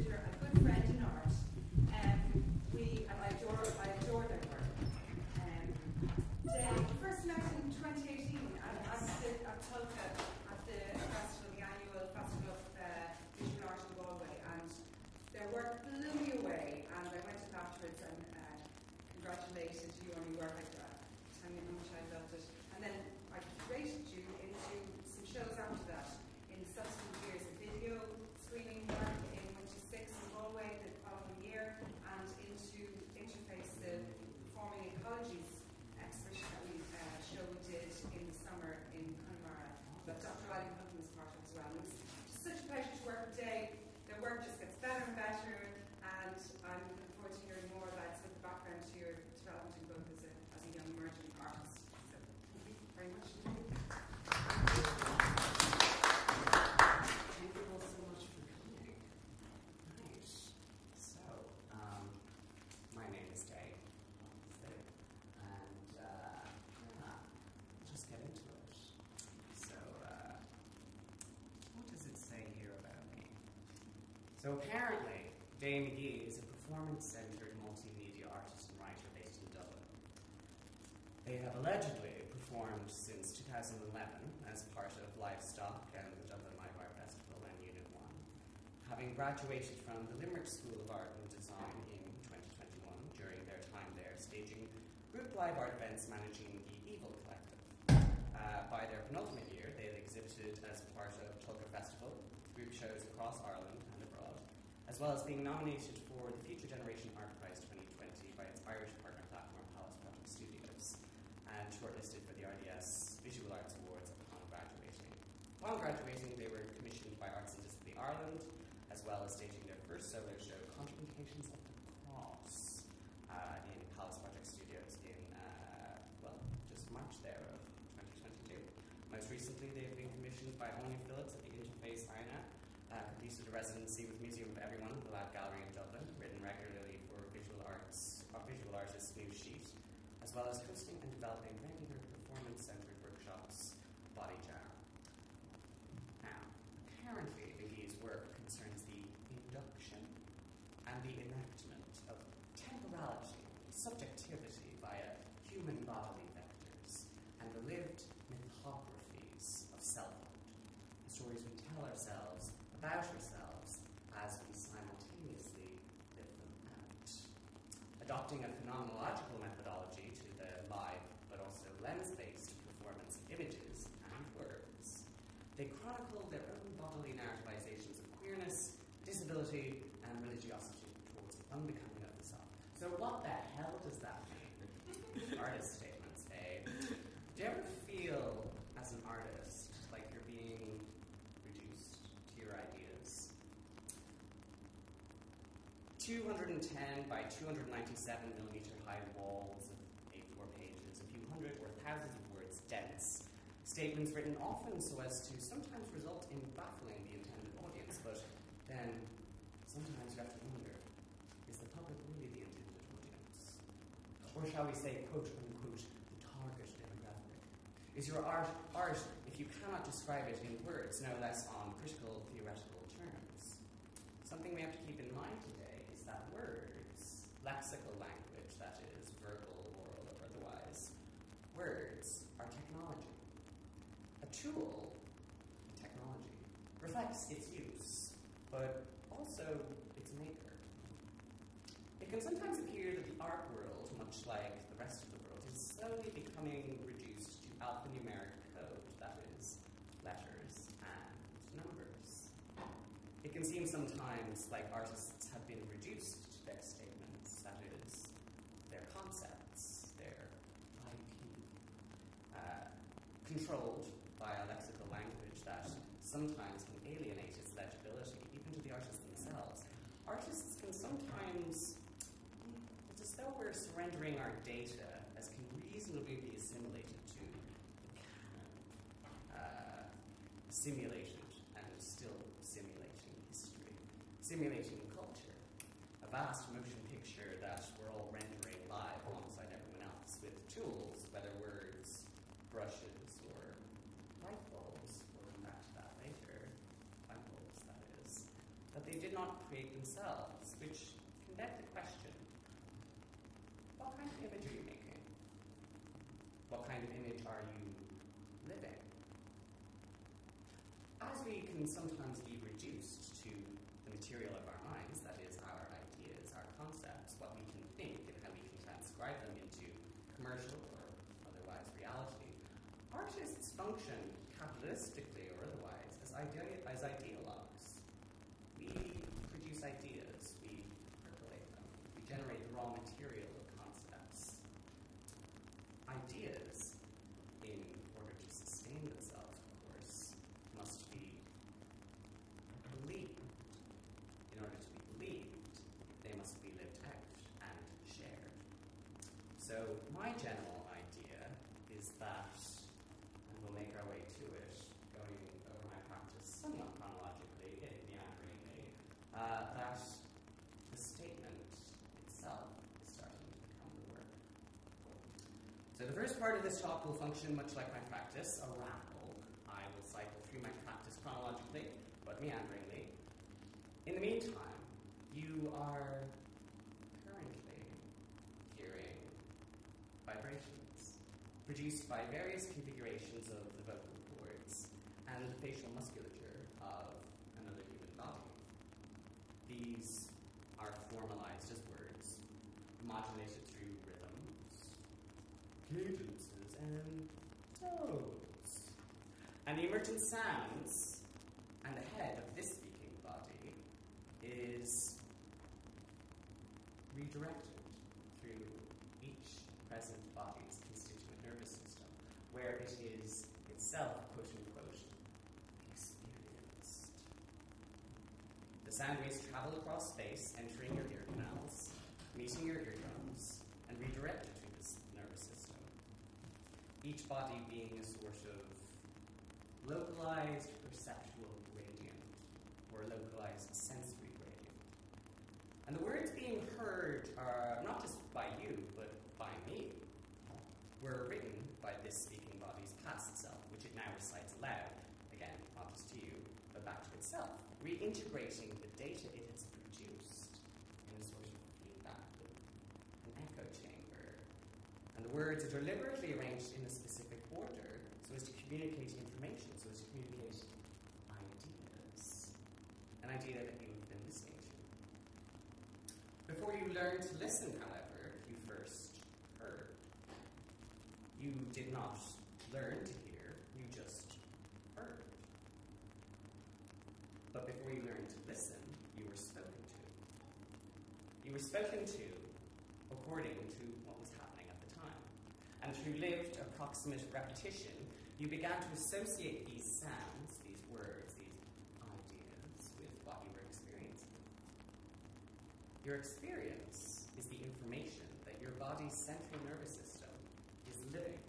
consider a good friend in art. Um, we, and I adore, I adore their work. Um, they first met in 2018 at, at, the, at Tulca, at the festival, the annual Festival of uh, Visual Art in Galway, and their work blew me away. And I went up afterwards and uh, congratulated you on your work. I uh, telling you how much I loved it. And then I rated you into some shows after that in subsequent years, a video screening work in Winter Six in Galway the following year, and into Interface, the performing ecologies exhibition that we uh, show we did in the summer in Connemara that Dr. Riley Hutton was part of as well. It was just such a pleasure to work with Day. Their work just gets better and better, and I'm looking forward to hearing more about sort of the background to your development in both as a, as a young emerging artist. So thank you very much. Thank you all so much for coming. Nice. So, um, my name is Day, obviously, and uh, yeah, just get into it. So, uh, what does it say here about me? So apparently, Day Magee is a performance-centered multimedia artist and writer based in Dublin. They have allegedly performed since 2011 as part of Livestock and the Dublin Live Art Festival and Unit 1, having graduated from the Limerick School of Art and Design in 2021 during their time there, staging group live art events managing the Evil Collective. Uh, by their penultimate year, they had exhibited as part of Tulca Festival, group shows across Ireland as well as being nominated for the Future Generation Art Prize 2020 by its Irish partner platform Pallas Project Studios, and shortlisted for the RDS Visual Arts Awards upon graduating. Upon graduating, they were commissioned by Arts and Disability Ireland, as well as staging their first solo show, Contraindications of the Cross, uh, in Pallas Project Studios in, uh, well, just March there of 2022. Most recently, they have been commissioned by Áine Phillips at the Interface Inagh, uh, completed a residency with Museum of Everyone, the Lab Gallery in Dublin, written regularly for Visual Arts, uh, Visual Artists News Sheet, as well as hosting and developing regular performance-centered workshops, Body Jam. Now, apparently, Magee's work concerns the induction and the enactment of temporality, subjectivity via human bodily vectors, and the lived mythographies of selfhood, the stories we tell ourselves about ourselves as we simultaneously live them out. Adopting a phenomenological methodology to the live but also lens-based performance of images and words, they chronicle their own bodily narrativizations of queerness, disability, and religiosity towards the unbecoming of the self. So what the hell does that mean? Artist statements, eh? Do you ever feel, as an artist, like you're being reduced to your ideas? 210 by 297 millimeter high walls of A4 pages, a few hundred or thousands of words dense. Statements written often so as to sometimes result in baffling the intended audience, but then sometimes you have to wonder is the public really the intended audience? Or shall we say, quote unquote, the target demographic? Is your art art if you cannot describe it in words, no less on critical theoretical terms? Something we have to keep in mind today is that words, lexical language, that is, verbal, oral, or otherwise, words are technology. A tool, technology, reflects its use, but also its maker. It can sometimes appear that the art world, much like the rest of the world, is slowly becoming reduced to alphanumeric code, that is, letters and numbers. It can seem sometimes like artists have been reduced to their statements, that is, their concepts, their IP, uh, controlled by a lexical language that sometimes can alienate its legibility, even to the artists themselves. Artists can sometimes, it's as though we're surrendering our data as can reasonably be assimilated to uh, simulated and still simulating history, simulating culture, a vast motion picture that we're all rendering live alongside everyone else with tools, whether words, brushes, or light bulbs. We'll come back to that later. Light bulbs, that is. That they did not create themselves, which can beg the question what kind of image are you making? What kind of image are you living? As we can sometimes be reduced to the material of our minds, that is, our ideas, our concepts, what we can think, and how we can transcribe them into commercial or otherwise reality, artists function capitalistically or otherwise as, idea- as ideologues. We produce ideas, we percolate them, we generate the raw material of concepts. Ideas, in order to sustain themselves, of course, must be believed. In order to be believed, they must be lived out and shared. So, my general idea is that, and we'll make our way to it, going over my practice somewhat chronologically, if meanderingly, uh, that the statement itself is starting to become the word. So, the first part of this talk will function much like my practice, a ramble. I will cycle through my practice chronologically, but meanderingly. In the meantime, you are currently hearing vibrations produced by various configurations of the vocal cords and the facial musculature of another human body. These are formalized as words, modulated and tones. And the emergent sounds and the head of this speaking body is redirected through each present body's constituent nervous system, where it is itself, quote unquote, experienced. The sound waves travel across space, entering your ear canals, meeting your eardrums, and redirected through this nervous system. Each body being a sort of localized perceptual gradient, or localized sensory gradient. And the words being heard are not just by you, but by me, were written by this speaking body's past self, which it now recites aloud, again, not just to you, but back to itself, reintegrating the data it has produced in a sort of feedback loop, an echo chamber. And the words are deliberately arranged in a specific order so as to communicate information, so as to communicate ideas. An idea that you've been listening to. Before you learned to listen, however, you first heard. You did not learn to hear, you just heard. But before you learned to listen, you were spoken to. You were spoken to according to what was happening at the time. Through lived, approximate repetition, you began to associate these sounds, these words, these ideas with what you were experiencing. Your experience is the information that your body's central nervous system is living.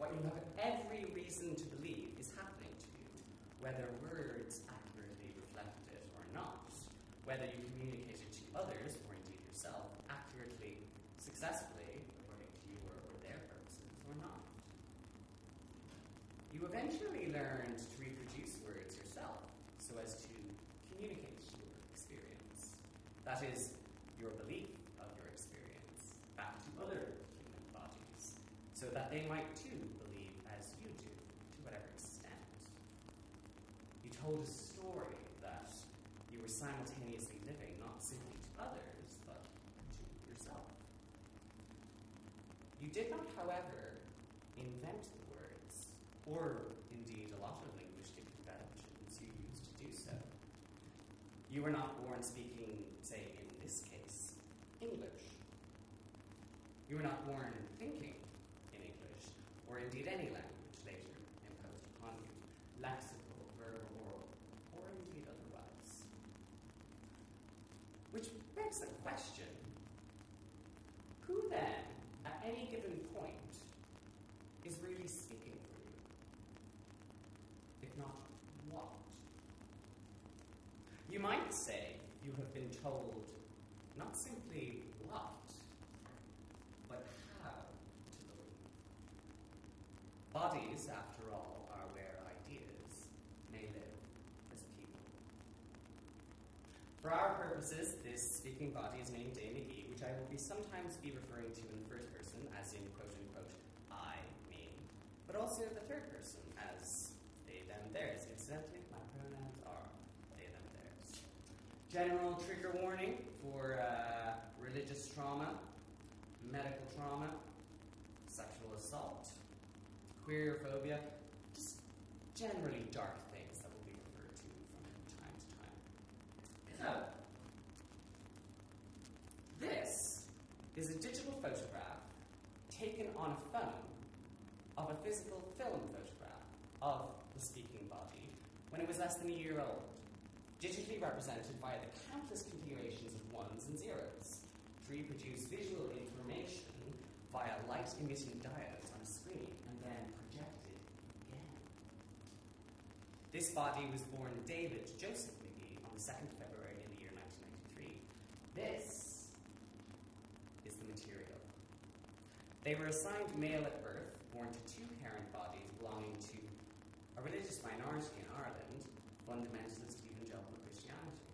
What you have every reason to believe is happening to you, whether words accurately reflect it or not, whether you communicate it to others, or indeed yourself, accurately, successfully, according to you or, or their purposes, or not. You eventually learned to reproduce words yourself so as to communicate your experience. That is, your belief of your experience back to other human bodies, so that they might too believe as you do, to whatever extent. You told a story that you were simultaneously living not simply to others, but to yourself. You did not, however, invent the words, or indeed a lot of linguistic conventions you used to do so. You were not born speaking, say, in this case, English. You were not born thinking in English, or indeed any language later imposed upon you, lexical, verbal, oral, or indeed otherwise. Which begs the question who then, at any given point, is really speaking for you? If not, what? You might say you have been told not simply what, but how to believe. Bodies, after all, are where ideas may live as people. For our purposes, this speaking body is named Day Magee, which I will be sometimes be referring to in the first person, as in quote unquote I, me, but also the third person as they, them, theirs. Incidentally, my pronouns are they, them, theirs. General trigger warning for uh, religious trauma, medical trauma, sexual assault, queerophobia, just generally dark things that will be referred to from time to time. So, this is a digital photograph taken on a phone of a physical film photograph of the speaking body when it was less than a year old, digitally represented via the countless configurations of ones and zeros to reproduce visual information via light emitting diodes on a screen and then projected again. This body was born David Joseph Magee on the 2nd of February in the year 1993. This is the material. They were assigned male at birth, born to two parent bodies belonging to a religious minority in Ireland, fundamentalist evangelical Christianity.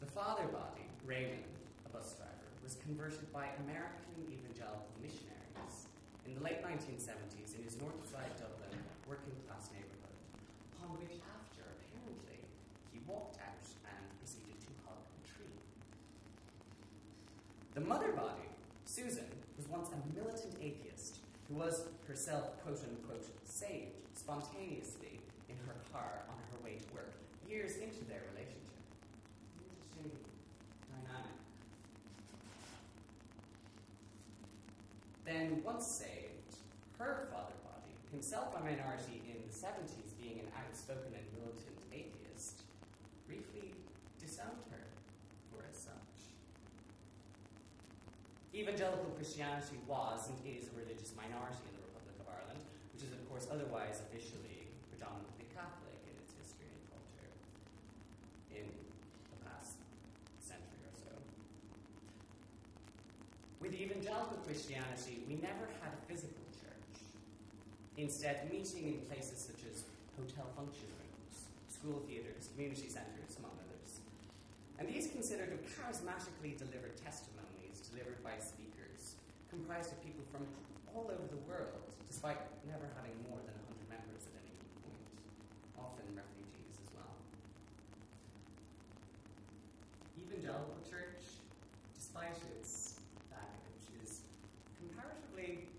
The father body, Raymond, a bus driver, was converted by American evangelical missionaries in the late 1970s in his north side Dublin working class neighbourhood, upon which after, apparently, he walked out and proceeded to hug a tree. The mother body, Susan, was once a militant atheist who was herself, quote unquote, saved spontaneously in her car on her way to work, years into their relationship. Interesting dynamic. Then, once saved, her father body, himself a minority in the 70s, being an outspoken and militant atheist, briefly disowned her for as such. Evangelical Christianity was and is a religious minority in the Republic of Ireland, which is, of course, otherwise officially predominantly Catholic in its history and culture in the past century or so. With evangelical Christianity, we never had a physical church. Instead, meeting in places such as hotel function rooms, school theatres, community centres, among others. And these considered of charismatically delivered testimonies delivered by speakers, comprised of people from all over the world, despite never having more than 100 members at any point, often refugees as well. Evangelical Church, despite its baggage, is comparatively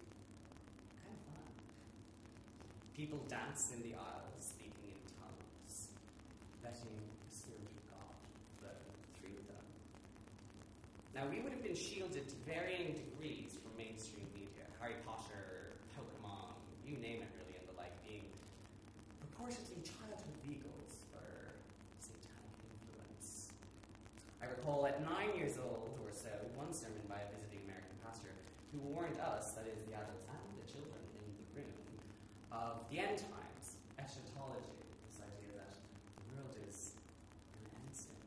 kind of fun. People dance in the aisles, speaking in tongues, letting the Spirit of God flow through them. Now, we would have been shielded to varying degrees from mainstream media Harry Potter, Pokemon, you name it, really, and the like, being proportionately childhood vehicles for satanic influence. I recall at nine years old or so, one sermon by a visiting American pastor who warned us, that is, the adults and the children in the room, of the end times, eschatology, this idea that the world is going to end soon.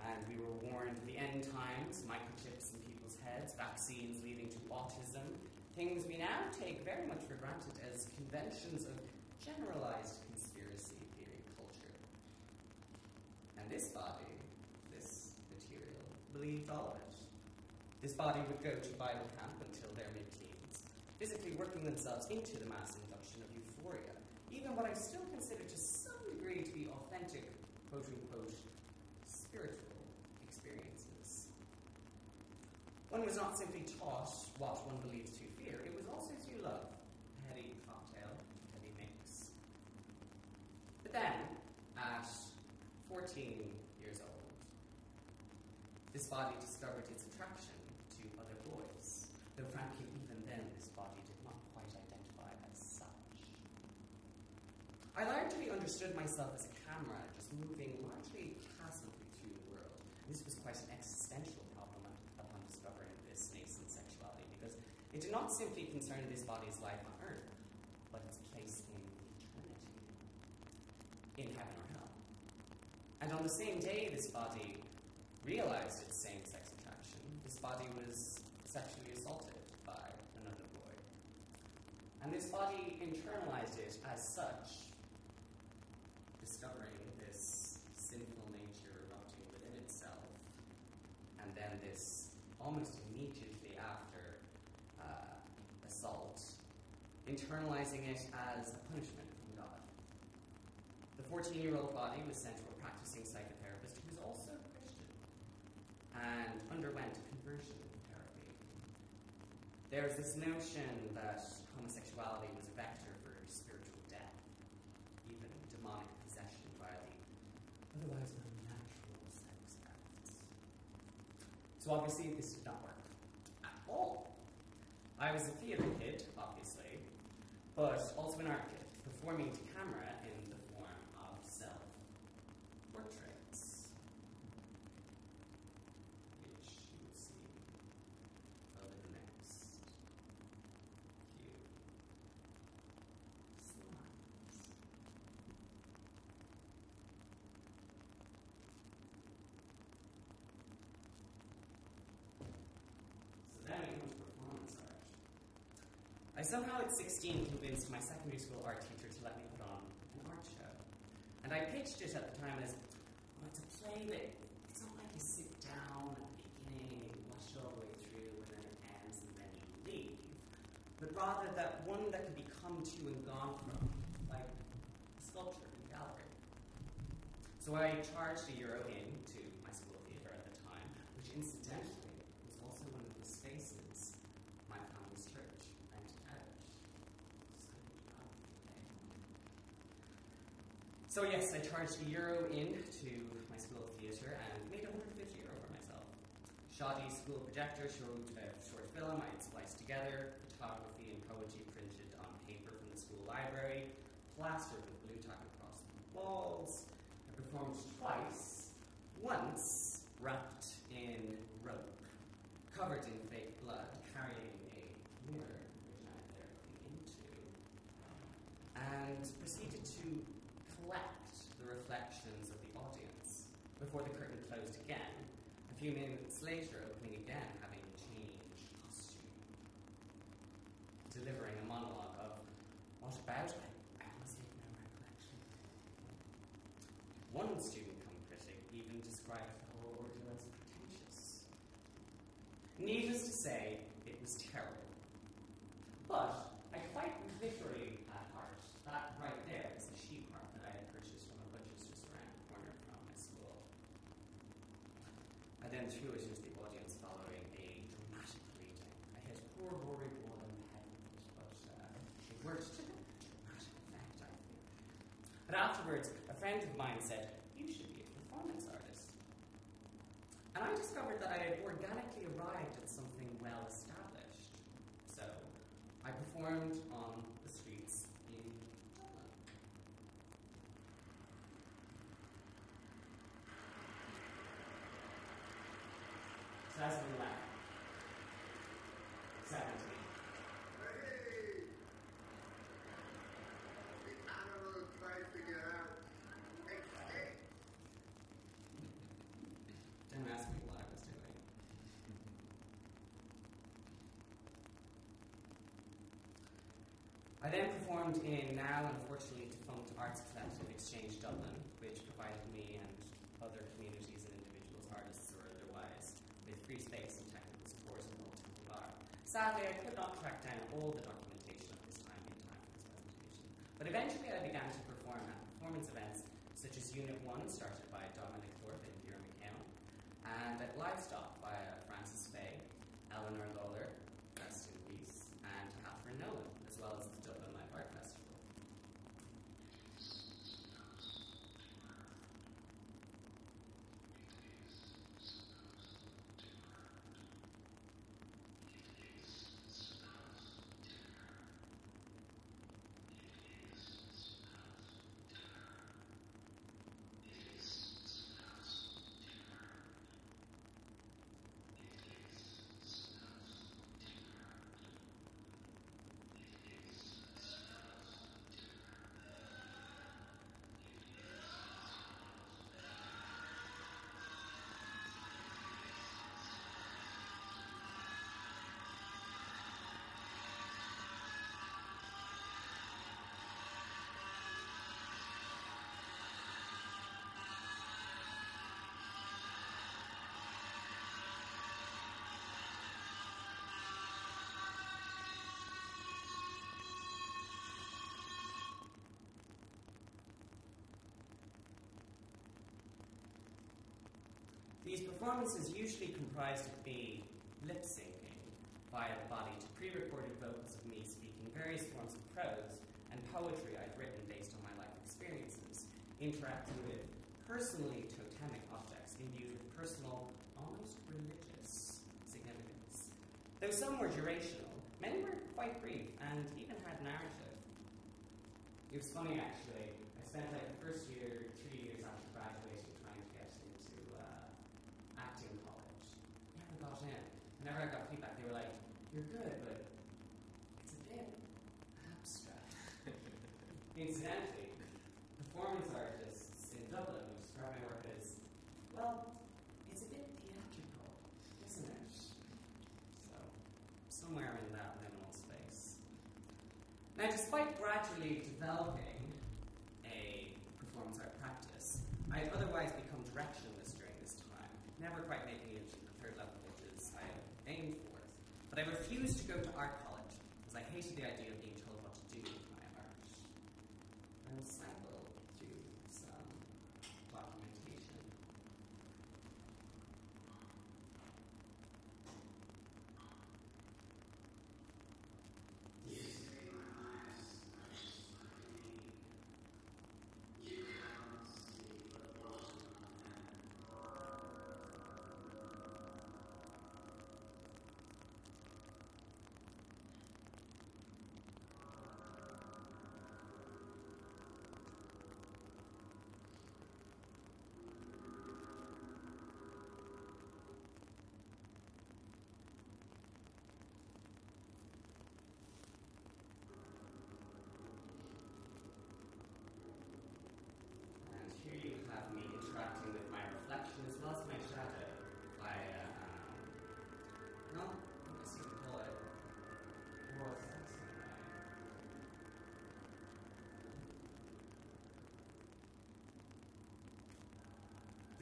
And we were warned the end times, microchips in people's heads, vaccines leading to autism, things we now take very much for granted as conventions of generalized conspiracy theory culture. And this body, this material, believed all of it. This body would go to Bible camp until physically working themselves into the mass induction of euphoria, even what I still consider to some degree to be authentic, quote unquote, spiritual experiences. One was not simply taught what one believes to fear, it was also to love. Heady cocktail, heady mix. But then, at 14 years old, this body discovered its attraction to other boys, though frankly, even then, this body did not quite identify as such. I largely understood myself as a camera, just moving largely passively through the world. This was quite an existential problem upon discovering this nascent sexuality, because it did not simply concern this body's life on earth, but its place in eternity, in heaven or hell. And on the same day this body realized its same sex attraction, this body was sexually assaulted by another boy. And this body internalized it as such, discovering this almost immediately after uh, assault, internalizing it as a punishment from God. The 14 year old body was sent to a practicing psychotherapist who was also Christian and underwent conversion therapy. There's this notion that homosexuality was a vector for spiritual death, even demonic possession by the otherwise unnatural sex acts. So obviously this did not work at all. I was a theatre kid, obviously, but also an art kid, performing to camera in the form of self portraits, which you will see over the next few slides. So then we come to performance art. I somehow at 16 convinced my secondary school art teacher to let me put on an art show. And I pitched it at the time as well, it's a play that it's not like you sit down at the beginning and watch all the way through and then it ends and then you leave. But rather that one that can be come to and gone from, like a sculpture in a gallery. So I charged a euro in to my school theatre at the time, which incidentally was also one of the spaces my family's church rented out. So, so yes, I charged a euro in to my school of theatre and made 150 euro for myself. Shoddy school projector showed a short film I had spliced together, photography and poetry printed on paper from the school library, plastered with blue tack across the walls. I performed twice, once wrapped in rope, covered in fake blood, carrying a mirror which I had there into, and proceeded to collect the reflections of the audience before the curtain closed again. A few minutes later, opening again, having changed costume, delivering a monologue of what about I, I honestly have no recollection. One student come critic even described the whole ordeal as pretentious. Needless to say, it was terrible. But I quite literally at heart, that right there is the sheep harp that I had purchased from a butcher's just around the corner from my school. I then threw it into the audience following a dramatic reading. I hit poor Rory with it, but uh, it worked to dramatic effect, I think. But afterwards, a friend of mine said, You should be a performance artist. And I discovered that I had organically arrived at something well established. So I performed on the streets in Dublin. So that's when left. 17. Hey! The animal tried to get out. Escape! Don't ask me what I was doing. I then performed in now unfortunately defunct Arts Collective Exchange Dublin, which provided me and other communities and individuals, artists or otherwise, with free space and technical support in Temple Bar. Sadly, I could not track down all the documentation at this time in time for this presentation. But eventually I began to perform at performance events such as Unit 1, started by Dominic Thorpe and Vera McKeown, and at Livestock These performances usually comprised of me lip syncing via the body to pre recorded vocals of me speaking various forms of prose and poetry I'd written based on my life experiences, interacting with personally totemic objects imbued with personal, almost religious significance. Though some were durational, many were quite brief and even had narrative. It was funny actually. I spent like the first year, three years after graduating, trying to get into uh, acting college. Never got in. Whenever I got feedback, they were like, "You're good, but it's a bit abstract." Incidentally, performance artists in Dublin who describe my work as, well, it's a bit theatrical, isn't it? So, somewhere in that liminal space. Now, despite gradually developing a performance art practice, I had otherwise become directionless during this time, never quite making it to the third level pitches I had aimed for. But I refused to go to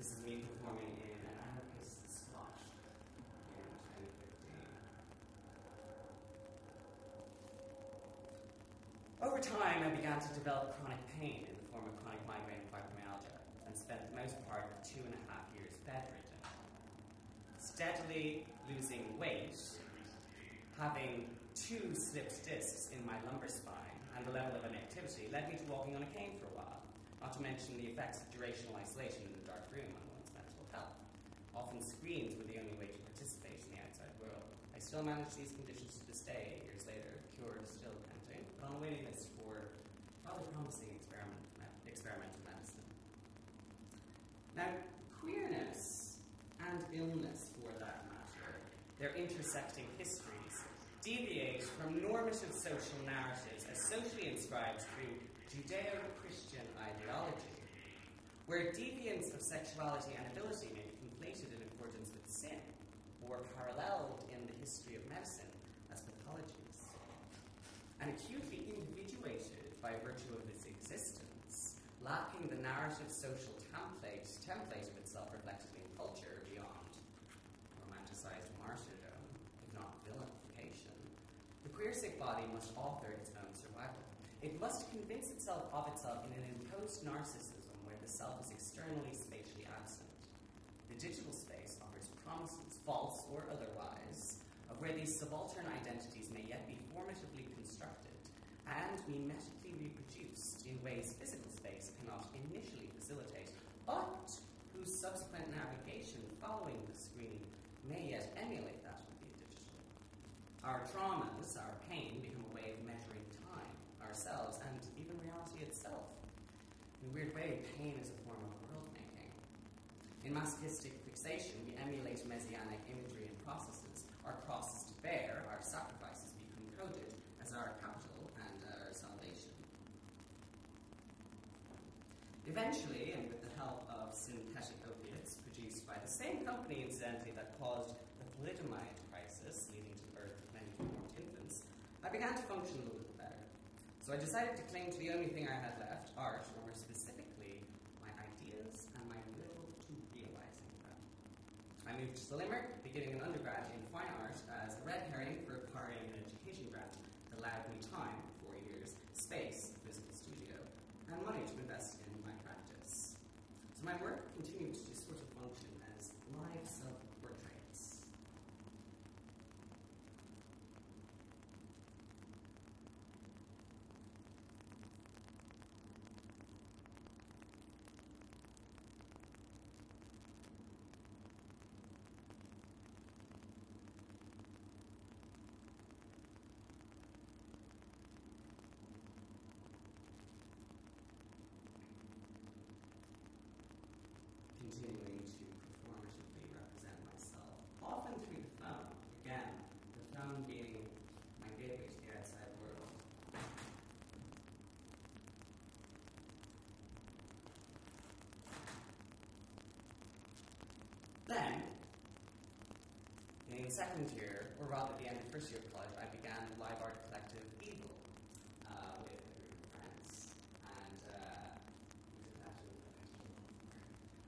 This is me performing in an anarchist spot in 2015. Over time, I began to develop chronic pain in the form of chronic migraine and fibromyalgia, and spent the most part of two and a half years bedridden. Steadily losing weight, having two slipped discs in my lumbar spine, and the level of inactivity led me to walking on a cane for a while, not to mention the effects of durational isolation in a dark room on one's mental health. Often screens were the only way to participate in the outside world. I still manage these conditions to this day, eight years later, cured, still pending, but on a waiting list for rather promising experiment, experimental medicine. Now, queerness and illness, for that matter, their intersecting histories, deviate from normative social narratives as socially inscribed through Judeo Christian ideology, where deviance of sexuality and ability in accordance with sin, or paralleled in the history of medicine as pathologies, and acutely individuated by virtue of its existence, lacking the narrative social template, template of itself reflected in culture beyond romanticized martyrdom, if not vilification. The queer sick body must author its own survival. It must convince itself of itself in an imposed narcissism where the self is externally digital space offers promises, false or otherwise, of where these subaltern identities may yet be formatively constructed and mimetically reproduced in ways physical space cannot initially facilitate, but whose subsequent navigation following the screen may yet emulate that of the digital. Our traumas, our pain, become a way of measuring time, ourselves, and even reality itself. In a weird way, pain is a form of world making. In masochistic fixation, we emulate messianic imagery and processes. Our crosses to bear, our sacrifices become coded as our capital and our salvation. Eventually, and with the help of synthetic opiates produced by the same company, incidentally, that caused the thalidomide crisis, leading to the birth of many deformed infants, I began to function a little better. So I decided to cling to the only thing I had left, art, or more specifically, my ideas and my will to realizing them. I moved to Limerick, beginning an undergrad in fine arts as a red herring for acquiring an education grant that allowed me time, four years, space, a physical studio, and money to invest in my practice. So my work continued to sort of function as live self-portraits. continuing to performatively represent myself, often through the phone. Again, the phone being my gateway to the outside world. Then, in second year, or rather the end of first year of college, I began the live art collective Eagle uh, with a group of friends. And uh,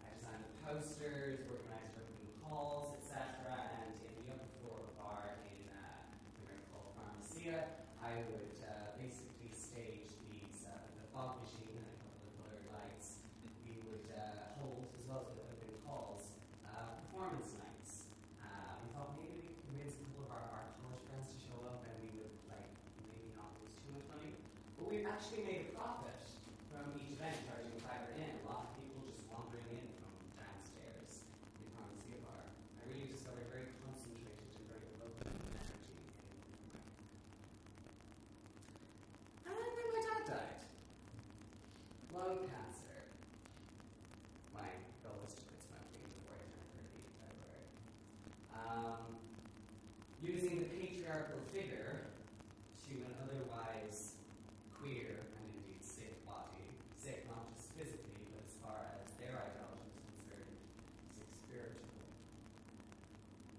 I designed the posters, organized open calls, etc. And in the upper floor bar in uh, the area called Pharmacia, I would uh, basically stage these uh, with a fog machine and a couple of colored lights. We would uh, hold, as well as with open calls, uh, performance nights. Uh, we thought maybe we could convince a couple of our, our college friends to show up and we would like maybe not lose too much money. But we actually made a profit from each event, charging a fiver in. A lot of people just wandering in from downstairs in Pharmacia Bar. I really discovered very concentrated and very local energy And then my dad died. Lung cancer. My goal was to quit smoking before I turned 30 in February. Um, using the patriarchal figure to an otherwise queer and indeed sick body, sick not just physically, but as far as their ideology was concerned, sick spiritually.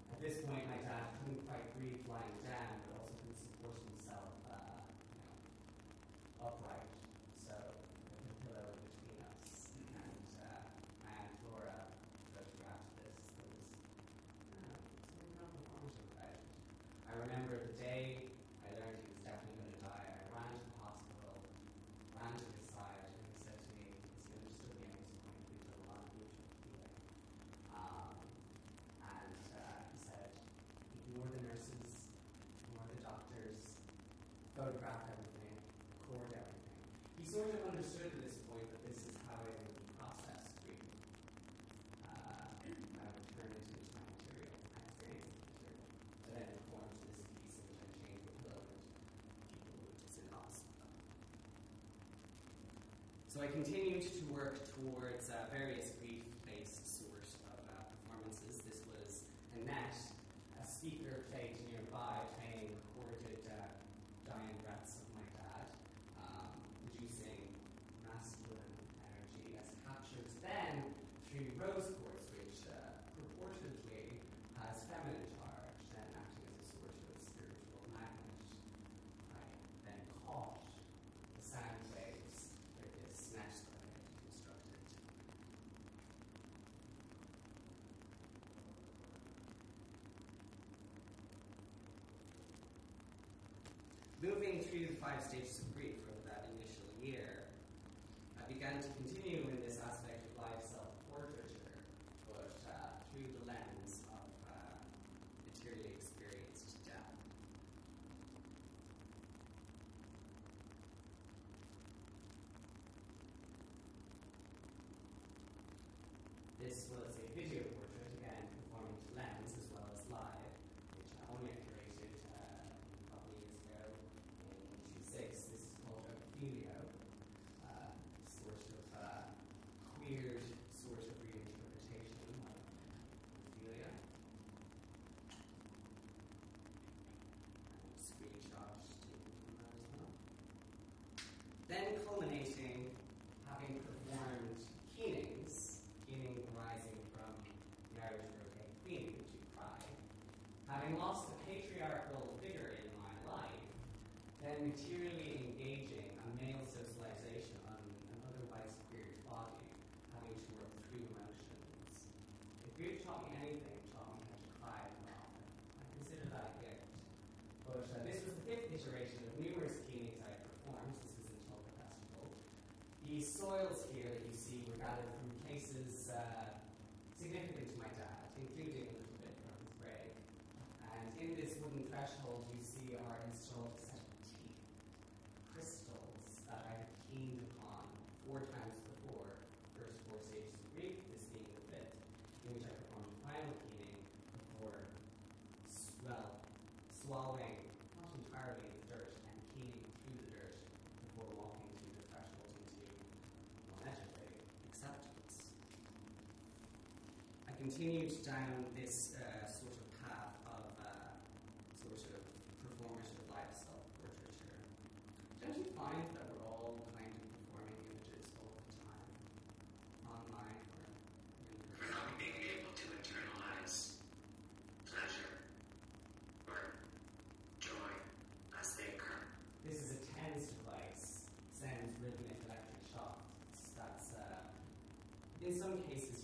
At this point, my dad couldn't quite breathe lying down, but also couldn't support himself, uh, you know, upright. So there was a pillow between us, and uh, my aunt Laura photographed this. There was uh, something kind of performative about it. I remember the day I learned he was definitely going to die. I ran to the hospital, ran to his side, and he said to me, because he understood me at this point, we'd done a lot of mutual healing. Um, and uh, he said, ignore the nurses, ignore the doctors, photograph everything, record everything. He sort of understood at this point that this is how it would be processed, really. Uh, I would turn it into my material, my experience material. But then it formed this piece in which I changed the pillow and people would sit in hospital. So I continued to work towards uh, various grief-based sort of uh, performances. This was Annette, a speaker played nearby, playing recorded uh, dying breaths of my dad, um, producing masculine energy as captured then through rose quartz, which uh, purportedly has feminine charge, then acting as a sort of spiritual magnet. I then caught the sound waves with this mesh that I had constructed. Moving through the five stages of grief over that initial year, I began to continue in this aspect of life self-portraiture, but uh, through the lens of uh, materially experienced death. This was a video portrait, again, performing to lens as well as live, which I only curated uh, a couple of years ago in 26. This is called Ophelia, uh, sort of uh, queer sort of reinterpretation of Ophelia. And screenshot taken from that as well. Then culminating, having performed Keenings, Keening arising from marriage for a queen, which you cry, having lost the patriarchal figure in my life, then materially engaging a male socialization on an otherwise queer body, having to work through emotions. If grief taught me anything, it taught me how to cry more often. I consider that a gift. But uh, this was the fifth iteration of numerous Keenings I performed. This was in Tulca Festival. The soils continued down this uh, sort of path of uh, sort of performative lifestyle portraiture. Don't you find that we're all kind of performing images all the time, online or in Not being able to internalize pleasure or joy as they occur. This is a TENS device, sends rhythmic electric shocks. That's uh, in some cases.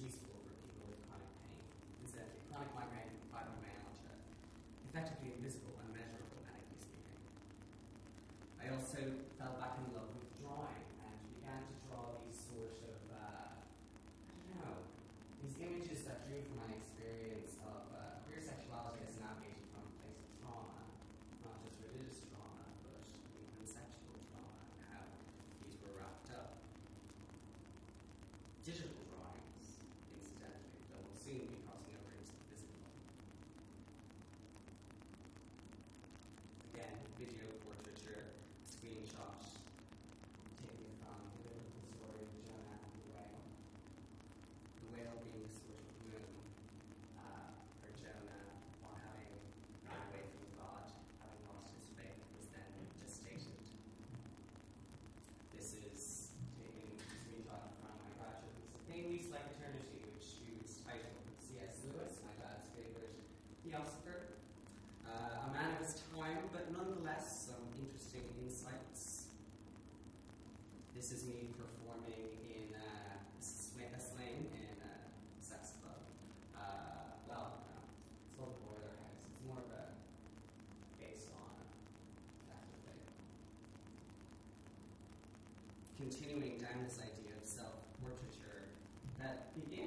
that is the invisible. video portraiture screenshots. continuing down this idea of self-portraiture that began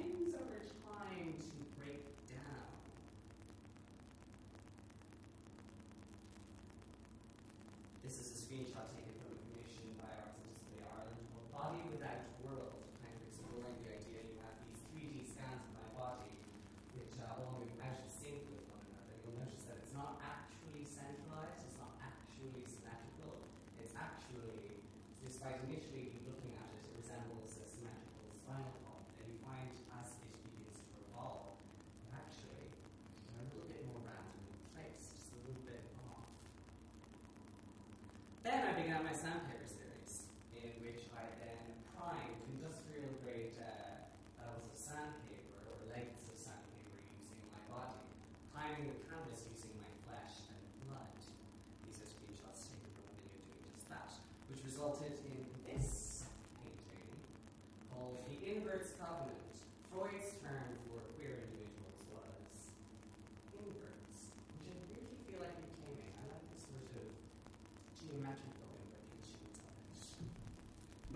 then I began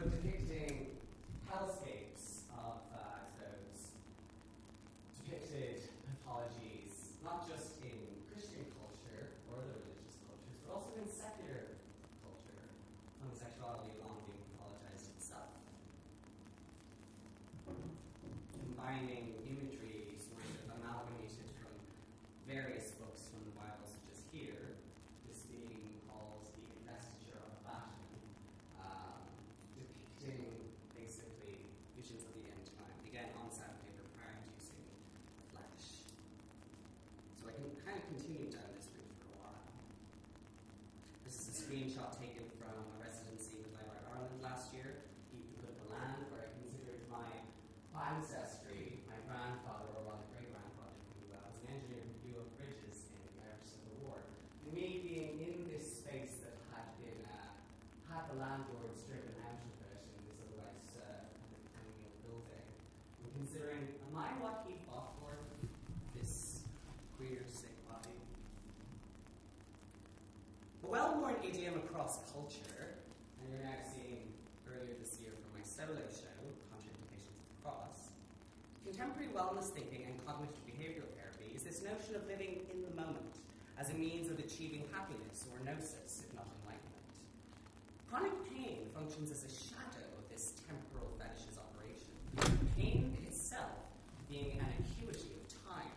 But the Kings game a landlord driven an version of this otherwise uh, tiny building, I'm considering, am I what off for? This queer sick body. A well-worn idiom across culture, and you're now seeing earlier this year from my solo show, Contraindications of the Cross, contemporary wellness thinking and cognitive behavioral therapy is this notion of living in the moment as a means of achieving happiness or gnosis, functions as a shadow of this temporal fetish's operation. Pain itself being an acuity of time,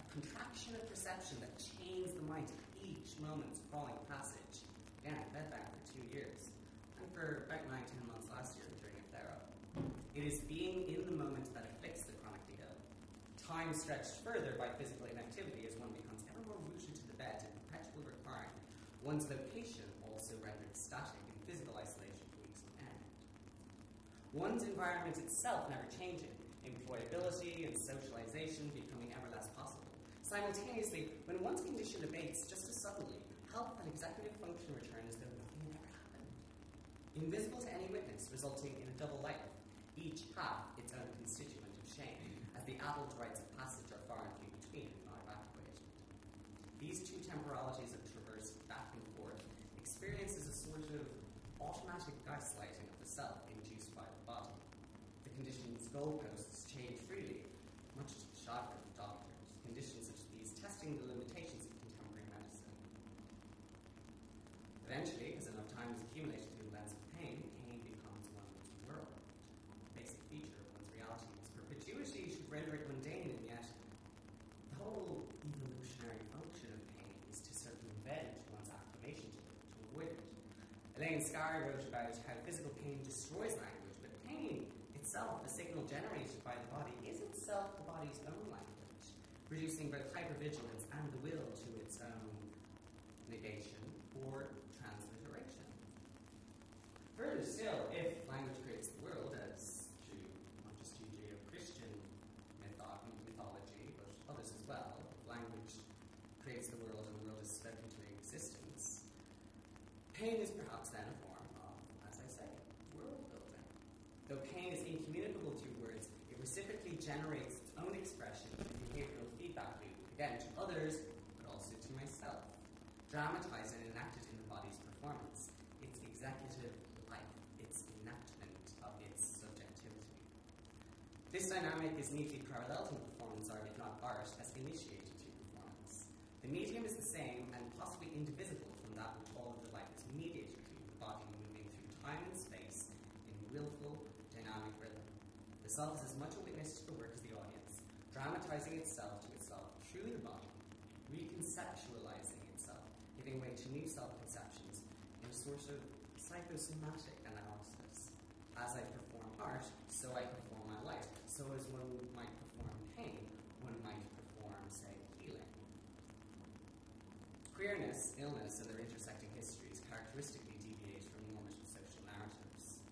a contraction of perception that chains the mind to each moment's crawling passage. Again, I fed back for two years, and for about nine, ten months last year during a up. It is being in the moment that afflicts the chronically ill. Time stretched further by physical inactivity as one becomes ever more rooted to the bed and perpetual recurring. One's location also rendered static in physical isolation for weeks on end. One's environment itself never changing, employability and socialization becoming ever less possible. Simultaneously, when one's condition abates just as suddenly, health and executive function return as though nothing had ever happened. Invisible to any witness, resulting in a double life, each half its own constituent of shame, as the adult rites of passage are far and few between, if not evacuated. These two temporalities have traversed back and forth, experiences a sort of automatic gaslighting of the self induced by the body. The condition's goalposts change freely, much to the chagrin of doctors. Conditions such as these testing the limitations of contemporary medicine. Eventually, as enough time is accumulated through the lens of pain, pain becomes one's world. A basic feature of one's reality. Its perpetuity should render it mundane, and yet the whole evolutionary function of pain is to circumvent one's acclimation to it, to avoid it. Elaine Scarry wrote about how physical pain destroys pain itself, a signal generated by the body, is itself the body's own language, producing both hypervigilance and the will to its own negation or transliteration. Further still, if language creates the world, as Jew, not just Judeo-Christian mytho- mythology, but others as well, language creates the world and the world is spoken to existence, pain is perhaps then a form of, as I say, world building. Though pain is incommunicable through words, it reciprocally generates its own expression through behavioral feedback loop, again to others, but also to myself. Dramatized and enacted in the body's performance, its executive life, its enactment of its subjectivity. This dynamic is neatly parallel to performance art, if not art, as initiated through performance. The medium is the same and possibly indivisible from that which all of the life is mediated through, the body moving through time and space in willful, dynamic rhythm. The self is as much a witness to the work as the audience, dramatizing itself to itself through the body, reconceptualizing itself, giving way to new self conceptions in a sort of psychosomatic analysis. As I perform art, so I perform my life. So as one might perform pain, one might perform, say, healing. Queerness, illness, and their intersecting histories characteristically deviate from normative social narratives.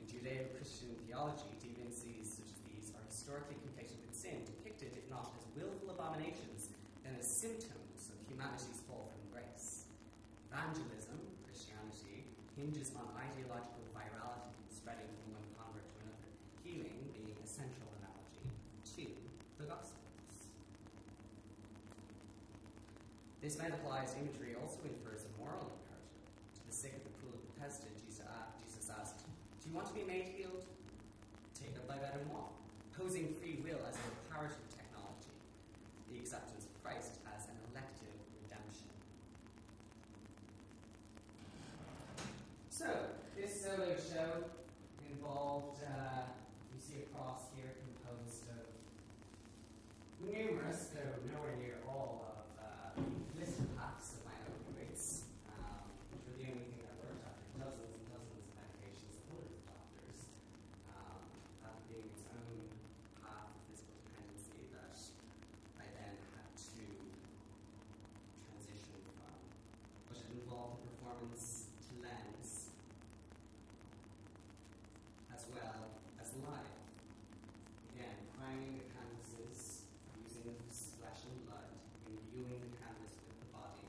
In Judeo Christian theology, deviancies such as these are historically conflated with sin, depicted, if not as willful abominations, then as symptoms of humanity's fall from grace. Evangelism, Christianity, hinges on ideological virality, and spreading from one convert to another, healing being a central analogy to the Gospels. This medicalized imagery also infers a moral imperative. To the sick at the pool of Bethesda, Jesus asked, Do you want to be made healed? Take up thy bed and walk. Posing free will as a reparative technology, the acceptance of Christ as an elective redemption. So, this solo show involved, uh, you see a cross here composed of numerous, though nowhere near all of uh, blister packs of my opioids, um, which were the only thing I worked after dozens and dozens of medications of hundreds of doctors, um, that being its own path of physical dependency that I then had to transition from. But it involved the performance to lens as well as live. Again, priming the canvases using flesh and blood, imbuing the canvas with the body,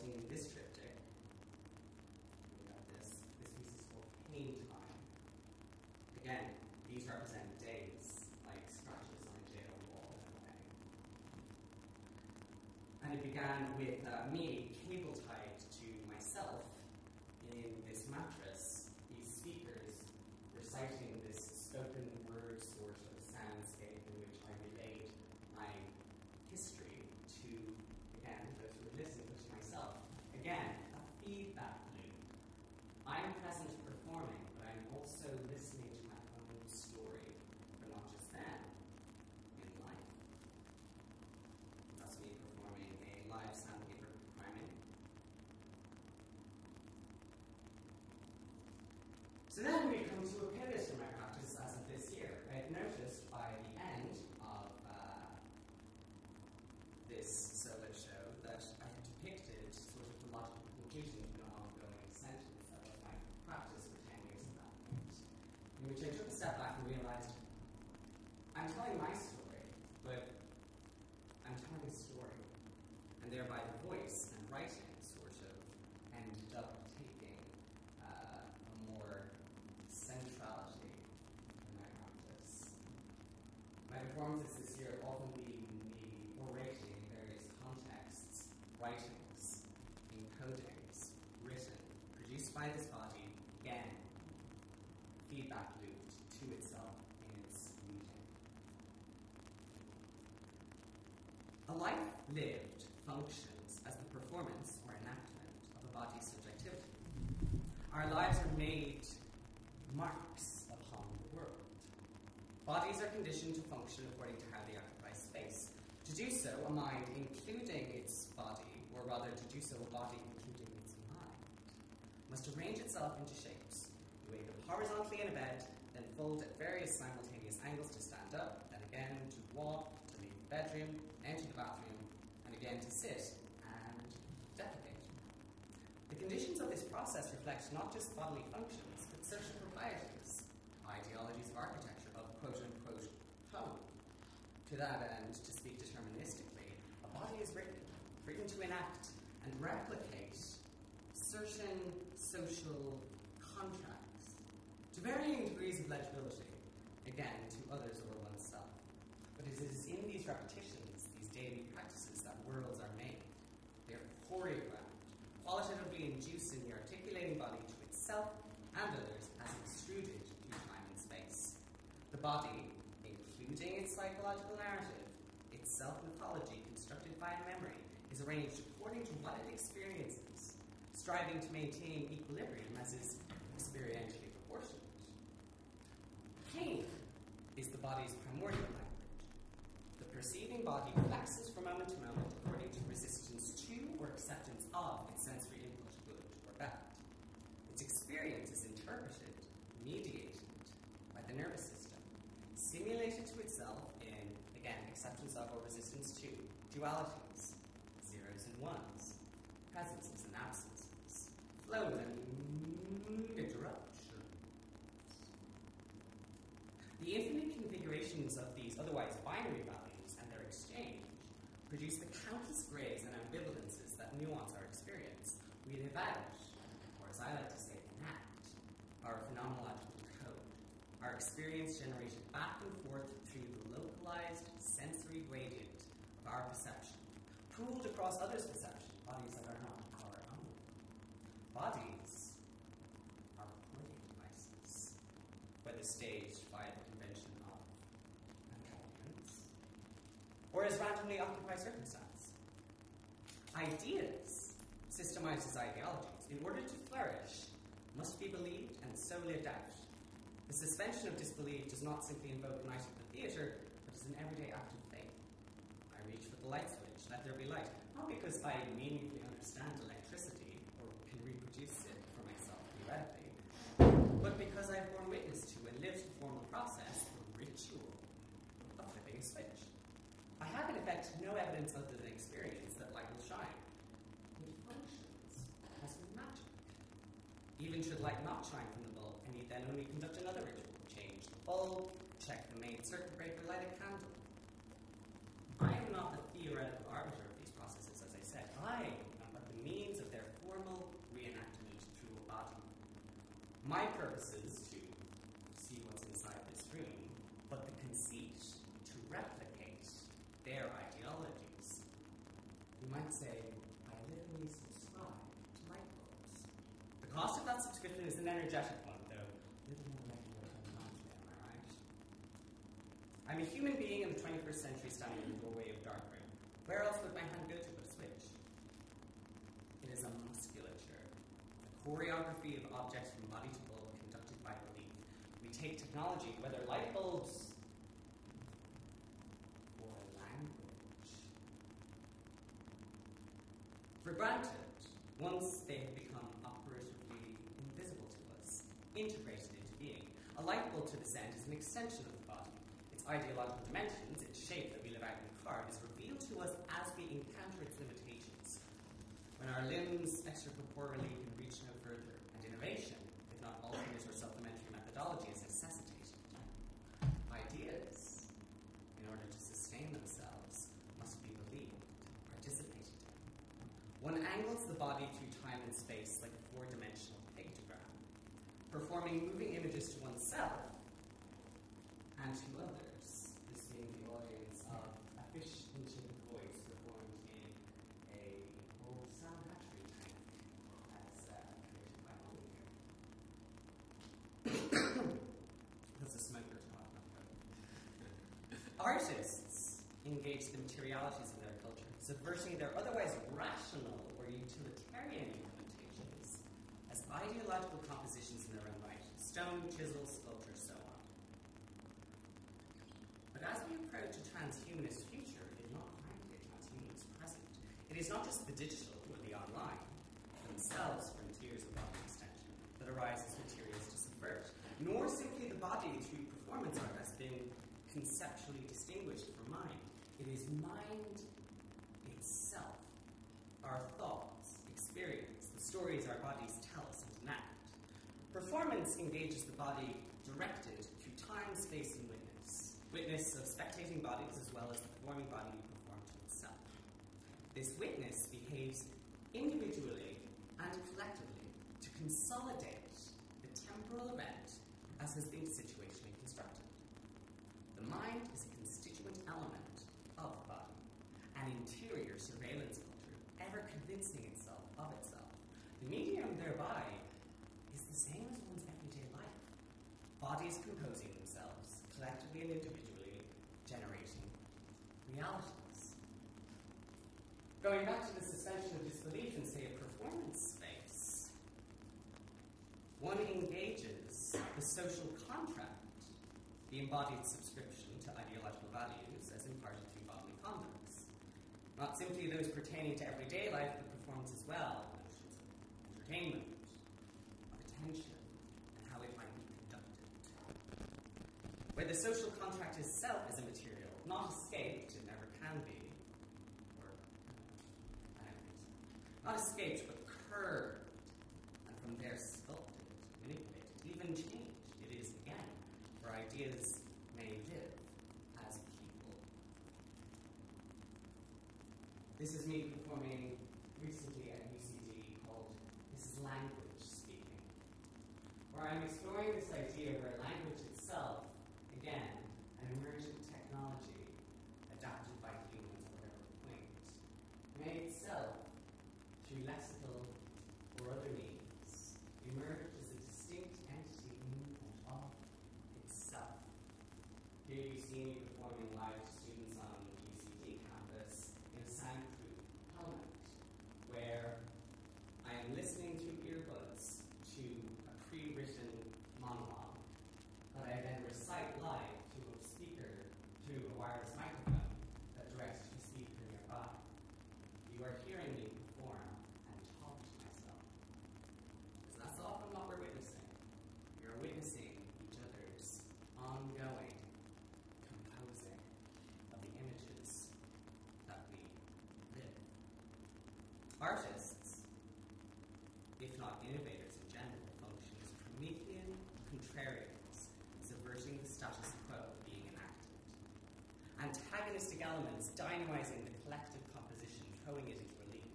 resulting in this triptych. We got this. This piece is called Pain Time. Again, these represent days, like scratches on a jail wall. And it began with uh, me cable tied to myself in this mattress, these speakers reciting this spoken word sort of soundscape in which I relayed my history to, again, Again, a feedback loop. I'm present performing, but I'm also listening to my own story, but not just them, in life. That's me performing a live sandpaper priming. So then we come to a pivot in my practice as of this year. I've noticed by the end of uh, this solo show that I had depicted sort of the logical conclusion to an ongoing sentence that was my practice for 10 years at that point, in which I took a step back and realized I'm telling my story, but I'm telling a story, and thereby the voice and writing sort of ended up taking uh, a more centrality in my practice. This year have often been me orating in various contexts, writings, encodings, written, produced by this body, again, feedback looped to itself in its reading. A life lived functions as the performance or enactment of a body's subjectivity. Our lives are made marks world. Bodies are conditioned to function according to how they occupy space. To do so, a mind including its body, or rather to do so, a body including its mind, must arrange itself into shapes. You wake up horizontally in a bed, then fold at various simultaneous angles to stand up, then again to walk, to leave the bedroom, enter the bathroom, and again to sit and defecate. The conditions of this process reflect not just bodily functions, but social proprieties, ideologies of architecture, of quote unquote home. To that end, to speak deterministically, a body is written, written to enact and replicate certain social contracts to varying degrees of legibility, again, to others or oneself. But it is in these repetitions, these daily practices, that worlds are made. They are choreographed, qualitatively induced in the articulating body to itself and others as extruded through time and space. The body, psychological narrative, its self mythology constructed by memory, is arranged according to what it experiences, striving to maintain equilibrium as is experientially proportionate. Pain is the body's primordial language. The perceiving body flexes from moment to moment according to resistance to or acceptance of its sensory input, good or bad. Its experience is interpreted, mediated by the nervous system, simulated to acceptance of or resistance to, dualities, zeros and ones, presences and absences, flows and interruptions. The infinite configurations of these otherwise binary values and their exchange produce the countless grays and ambivalences that nuance our experience. We live out, or as I like to say, enact, our phenomenological code, our experience generated back and forth through the localized sensory gradient of our perception, pooled across others' perception, bodies that are not our own. Bodies are recording devices, whether staged by the convention of intelligence or as randomly occupied circumstance. Ideas, systemized as ideologies, in order to flourish, must be believed and so lived out. The suspension of disbelief does not simply invoke a night at the theatre, but is an everyday act of faith. I reach for the light switch, let there be light, not because I meaningfully understand electricity or can reproduce it for myself theoretically, but because I've borne witness to and lived the formal process, the ritual of flipping a switch. I have, in effect, no evidence other than experience that light will shine. It functions as magic. Even should light not shine from the bulb, I need then only conduct another ritual. Change the bulb, check the main circuit breaker, light a candle. I am not the theoretical arbiter of these processes, as I said. I am but the means of their formal reenactment through a body. My purpose is to see what's inside this room, but the conceit to replicate their ideologies. You might say, I literally subscribe to light bulbs. The cost of that subscription is an energetic one, though. I'm a human being in the 21st century standing in the doorway of dark room. Where else would my hand go to but switch? It is is a musculature, a choreography of objects from body to bulb conducted by belief. We take technology, whether light bulbs or language, for granted once they have become operatively invisible to us, integrated into being. A light bulb to this end is an extension of the body. Its ideological dimensions, its shape that we live out and carve, is revealed to us as we encounter its limitations. When our limbs extracorporeally can reach no further, and innovation, if not alternate or supplementary methodology, is necessitated. Ideas, in order to sustain themselves, must be believed, participated in. One angles the body through time and space like a four dimensional pictogram, performing moving images to oneself and to others. This being the audience of a fish in chimp voice performed in a old sound hatchery tank as uh, created by Molyneux. That's a smoker talk, not Artists engage the materialities of their culture, subverting their otherwise rational or utilitarian implementations as ideological compositions in their own right stone, chisel, sculpture, so on. But as we approach a transhumanist future, it is not frankly a transhumanist present. It is not just the digital or the online, themselves frontiers of body extension, that arise as materials to subvert, nor simply the body through performance art has been conceptually distinguished from mind. It is mind itself, our thoughts, experience, the stories our bodies tell us and enact. Engages the body directed through time, space, and witness. Witness of spectating bodies as well as the performing body performed to itself. This witness behaves individually and collectively to consolidate the temporal event as has been situationally constructed. The mind is a constituent element of the body, an interior surveillance culture, ever convincing itself of itself. The medium thereby is the same as one's everyday life. Bodies composing themselves, collectively and individually, generating realities. Going back to the suspension of disbelief in, say, a performance space, one engages the social contract, the embodied subscription to ideological values as imparted through bodily conducts. Not simply those pertaining to everyday life, but performance as well, notions of entertainment, of attention, and how it might be conducted. Where the social contract itself is immaterial, not escaped, it never can be, or uh. Not escaped, but curved, and from there sculpted, manipulated, even changed. It is again where ideas may live as people. This is me performing recently at UCD called This is Language Speaking, where I'm exploring this idea where language itself, again, an emergent technology adapted by humans at whatever point, may itself, through lexical or other means, emerge as a distinct entity in and of itself. Here you see me performing live to students on UCD campus in a soundproof element, where I am listening through earbuds to a pre-written monologue that I live to a speaker to a wireless microphone that directs to speaker nearby. You are hearing me perform and talk to myself. Because that's often what we're witnessing. We are witnessing each other's ongoing composing of the images that we live. Artists, if not innovators in general, function as Promethean contrarians, subverting the status quo being enacted. Elements dynamizing the collective composition, throwing it into relief.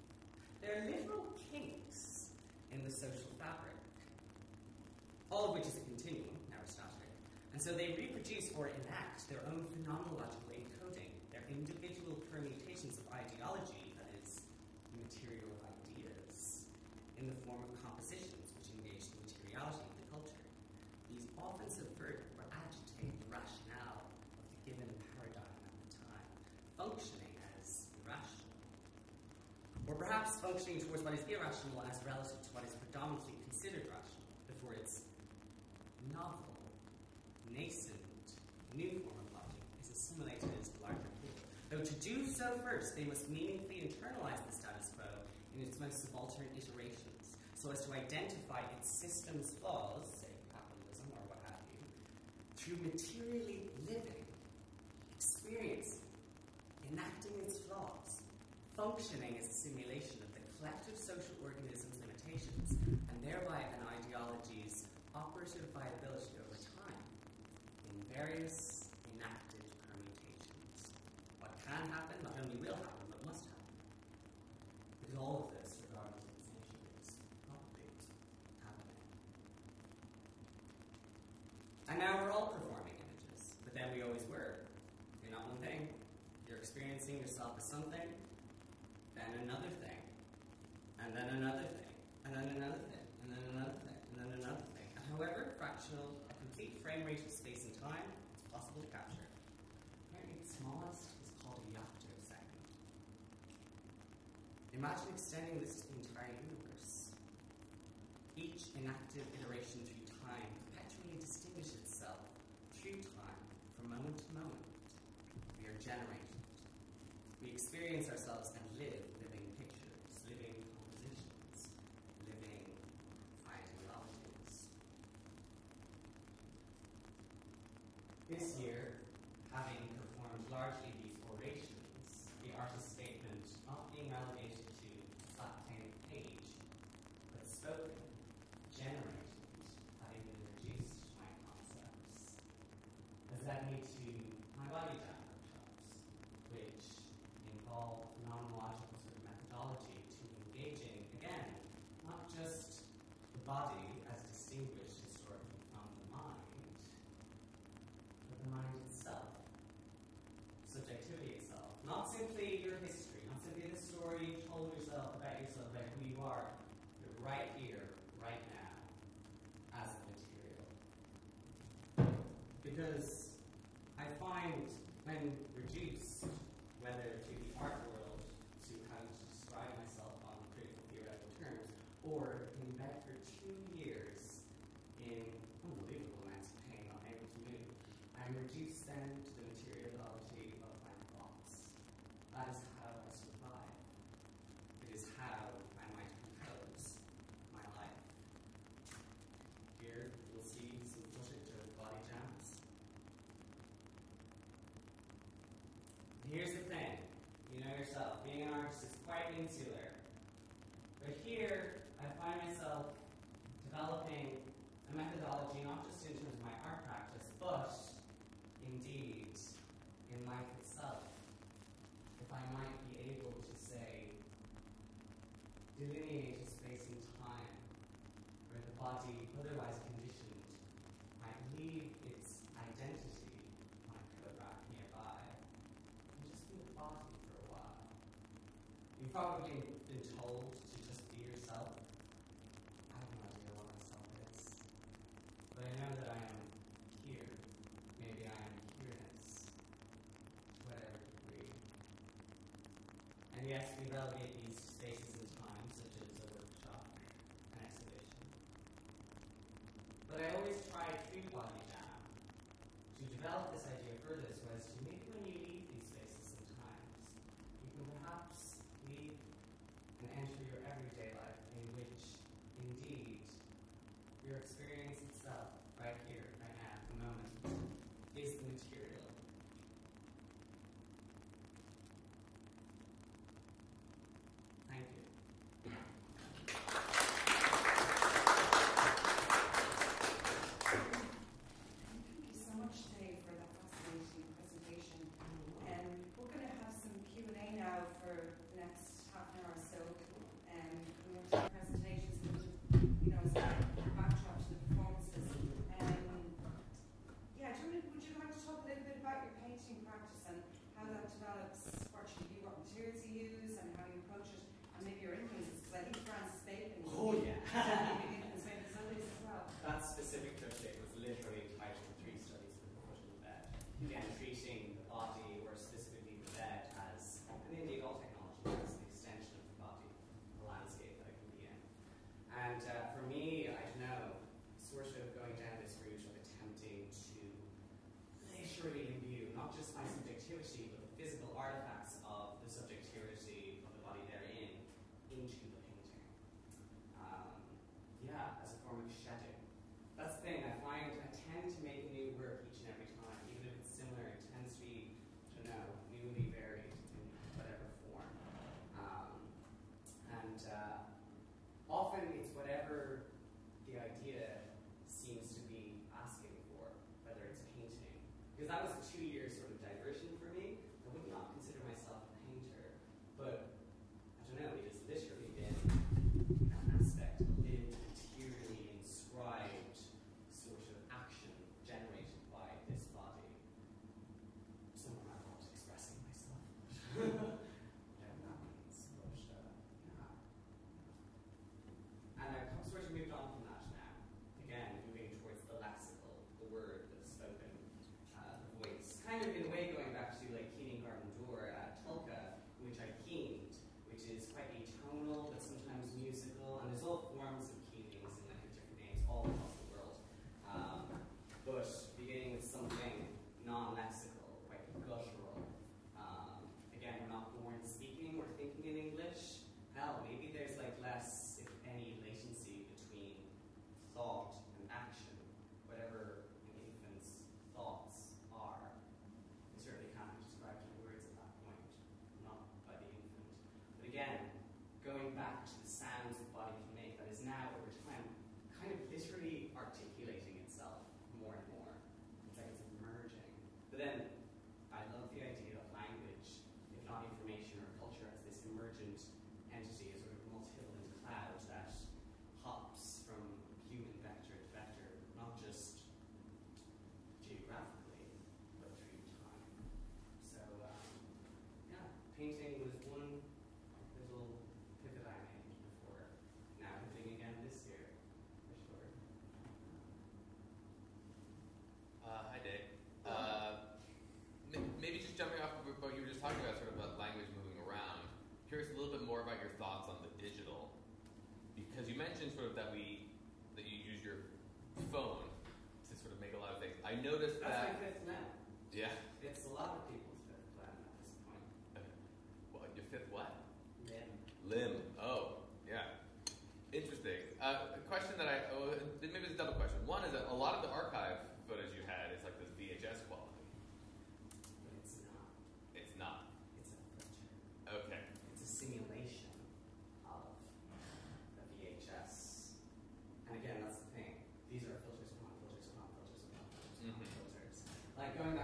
There are literal kinks in the social fabric, all of which is a continuum, Aristotle. And so they reproduce or enact their own phenomenological encoding, their individual permutations of ideology, that is, material ideas, in the form of compositions which engage the materiality of the culture. These often subvert or agitate the rationale of the given paradigm at the time, functioning as irrational. Or perhaps functioning towards what is irrational as relative to what is predominantly considered rational, before its novel, nascent, new form of logic is assimilated into the larger whole. Though to do so first, they must meaningfully internalize the status quo in its most subaltern iterations, so as to identify its system's flaws, say capitalism or what have you, through materially living, flaws, functioning as a simulation of the collective social organism's limitations, and thereby an ideology's operative viability over time in various enacted permutations. What can happen not only will happen, but must happen. Because all of this, regardless of its nature, is probably happening. And now we're all performing images, but then we always were. You're not one thing. You're experiencing yourself as something, then another thing, and another thing, and then another thing, and then another thing, and then another thing. And however fractional a complete frame rate of space and time it's possible to capture. Apparently the smallest is called a yoctosecond. Imagine extending this to the entire universe. Each inactive iteration through time perpetually distinguishes itself through time from moment to moment. We are generated. We experience ourselves and live living pictures, living compositions, living ideologies. This year, having performed largely these orations, the artist's statement not being relegated to flat page, but spoken, generated, having been reduced to my concepts, has led me to jam workshops, which involve phenomenological sort of methodology to engaging, again, not just the body as distinguished historically from the mind, but the mind itself, subjectivity itself. Not simply your history, not simply the story you told yourself about yourself, about who you are, but right here, right now, as a material. Because I find when reduced, whether to the art world, to having to describe myself on critical theoretical terms, or in bed for two years in unbelievable amounts of pain, not able to move, I'm reduced then to the materiality of my thoughts. That is how I survive. It is how I might compose my life. Here you'll see some footage of body jams. Here's the thing, you know yourself, being an artist is quite insular. But here, I find myself developing a methodology not just in terms of my art practice, but indeed in life itself. If I might be able to say, delineate a space and time where the body, otherwise conditioned, might leave its identity on a coat rack nearby and just be a body for a while. You've probably been told to just be yourself. I have no idea what myself is. But I know that I am here. Maybe I am here-ness. To whatever degree. And yes, we relegate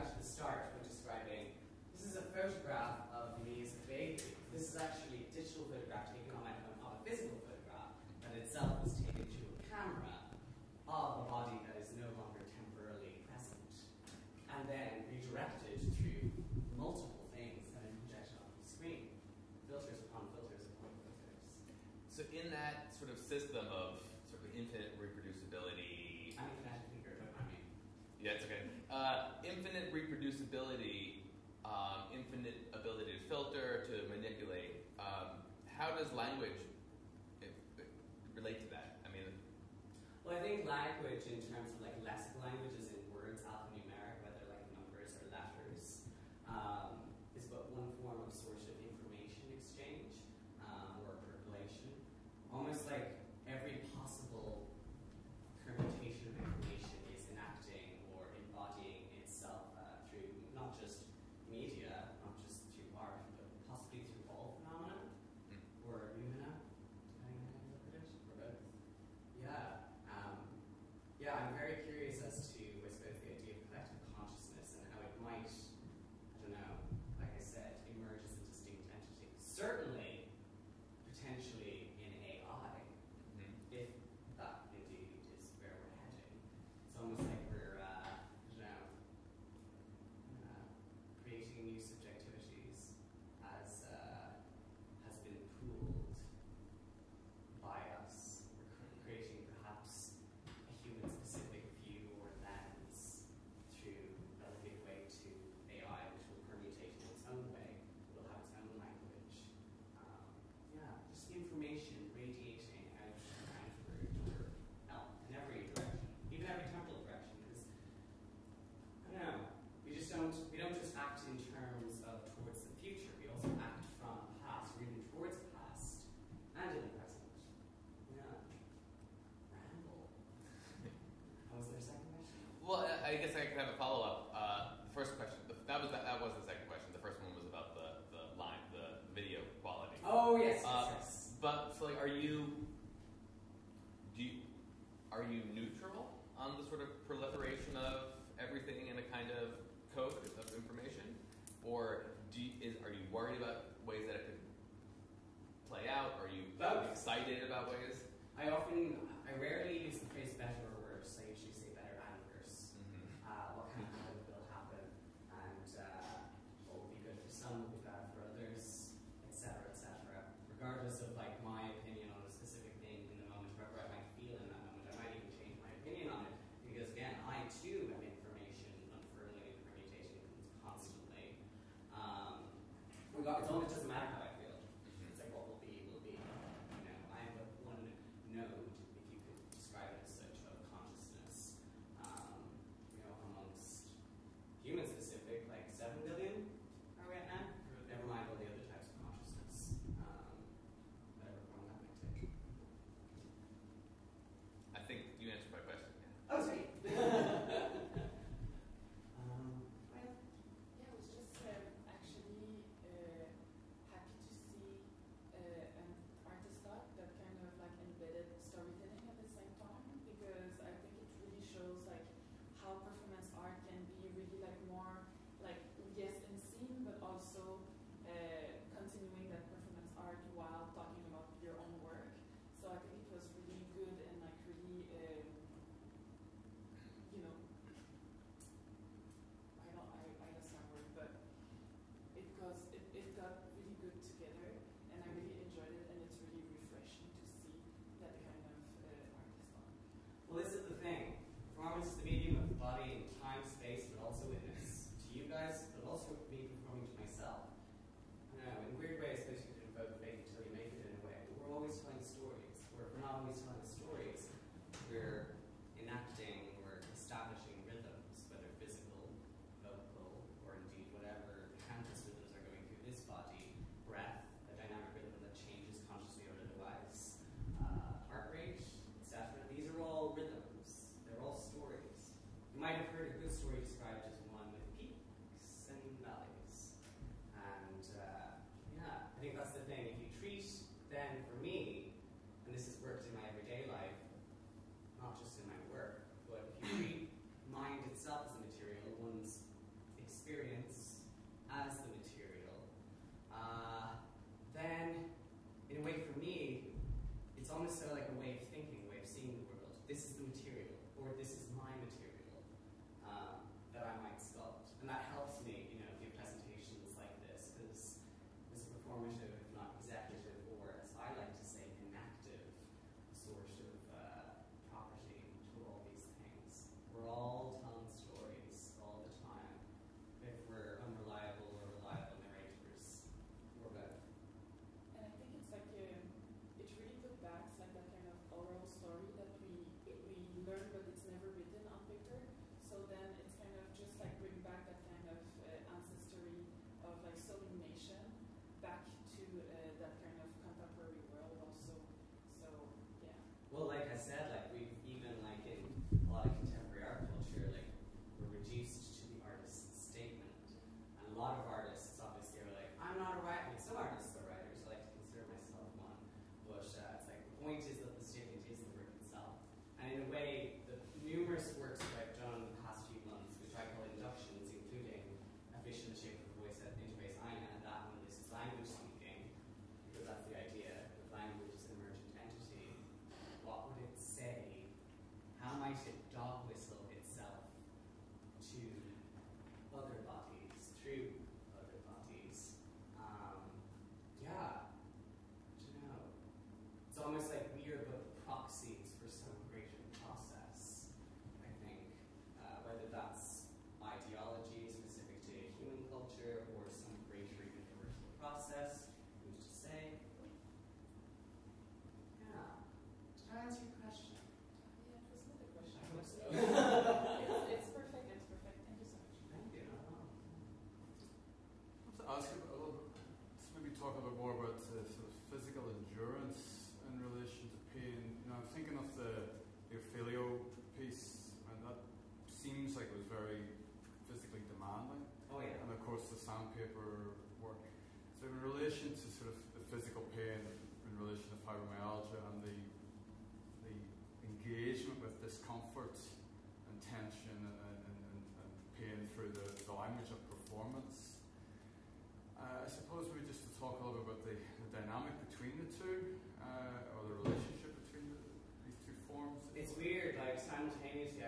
to the start when describing, this is a photograph of me as a baby. This is actually a digital photograph taken on my phone of a physical photograph that itself was taken to a camera of a body that is no longer temporarily present, and then redirected through multiple things and projected onto the screen, filters upon filters upon filters. So in that sort of system of sort of infinite reproducibility, I mean, I figure, but I mean, yeah, it's okay. Uh, infinite reproducibility, um, infinite ability to filter, to manipulate. Um, how does language eh, relate to that? I mean, well, I think language in terms of like less language is. I guess I could have a follow up. Uh, the first question. That was that, that was the second.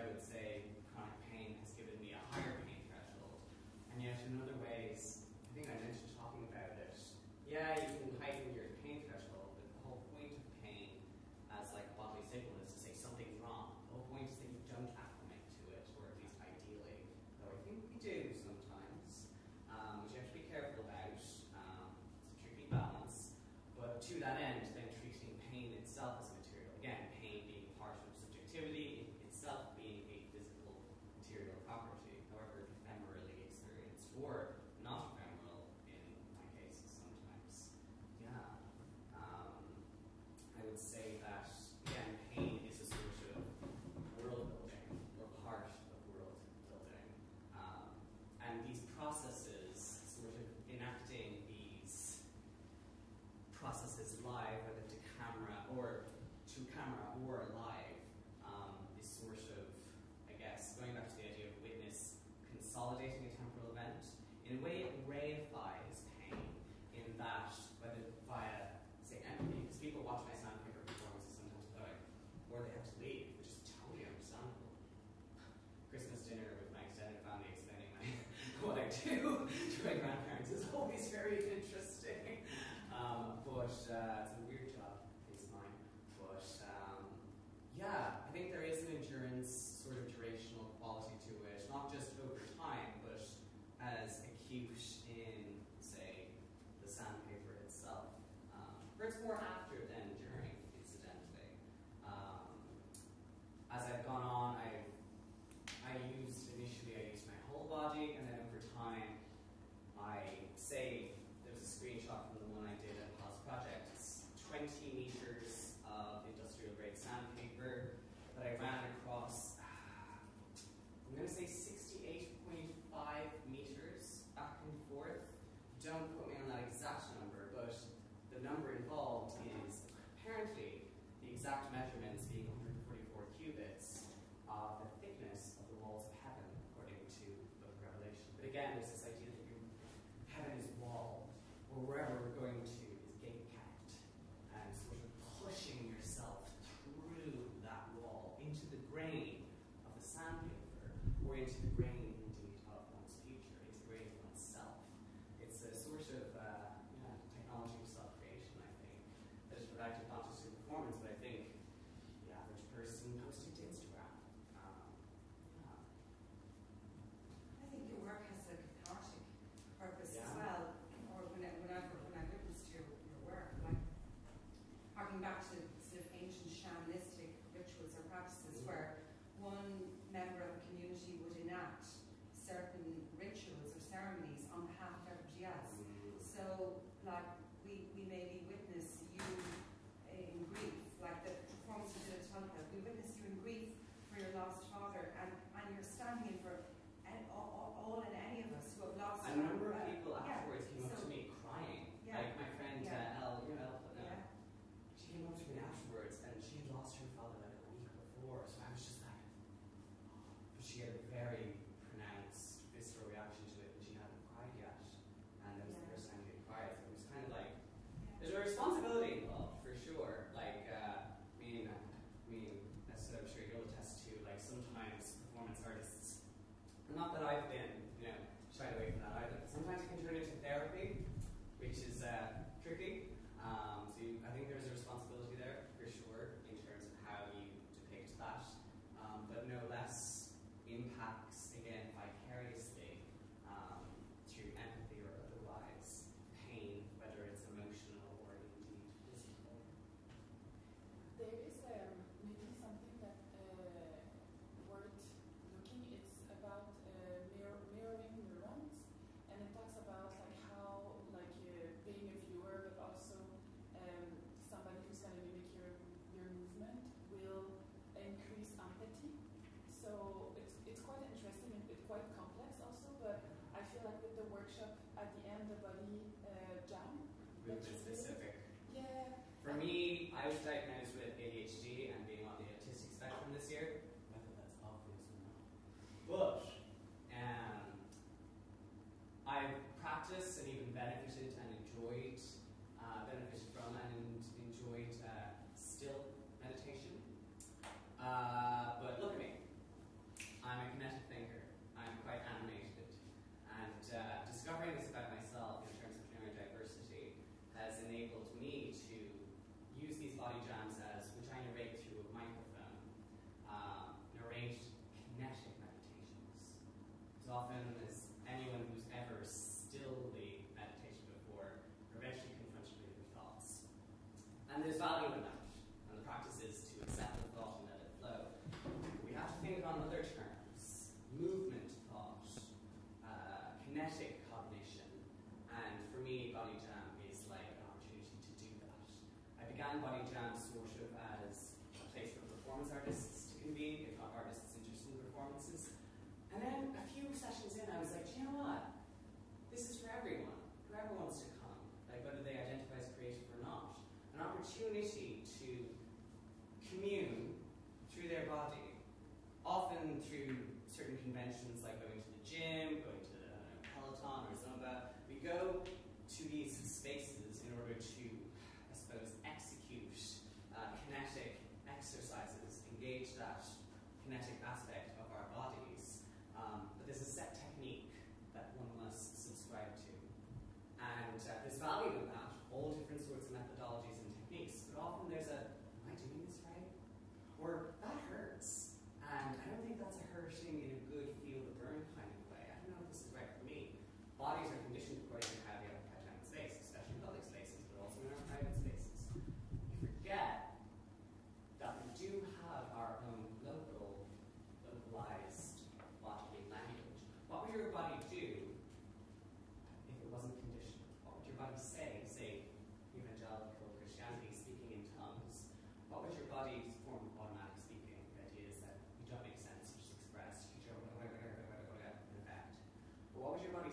I would say chronic pain has given me a higher pain threshold. And yet in other ways, I think I mentioned talking about it. Yeah,